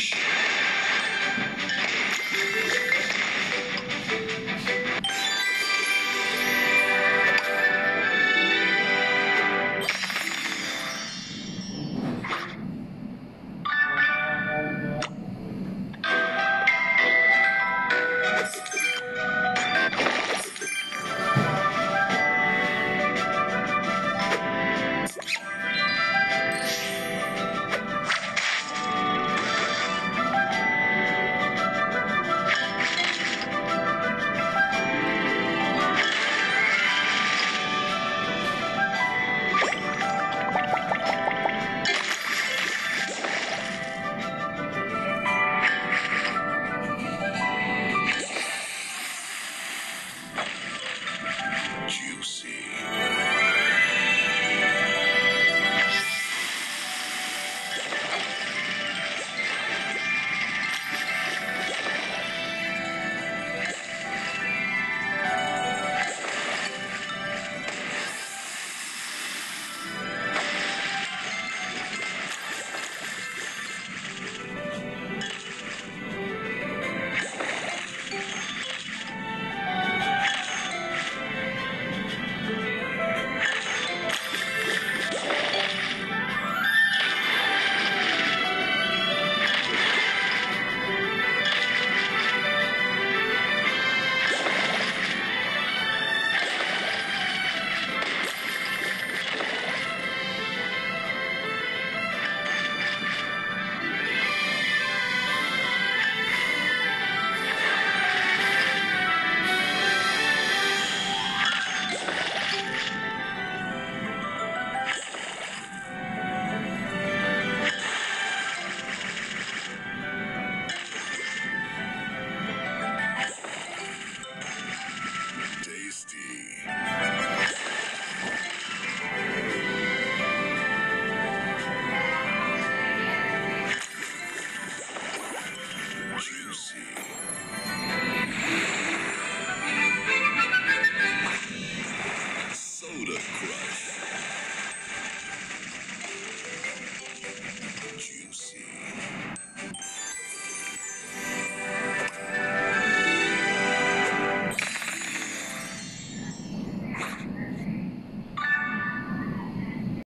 Música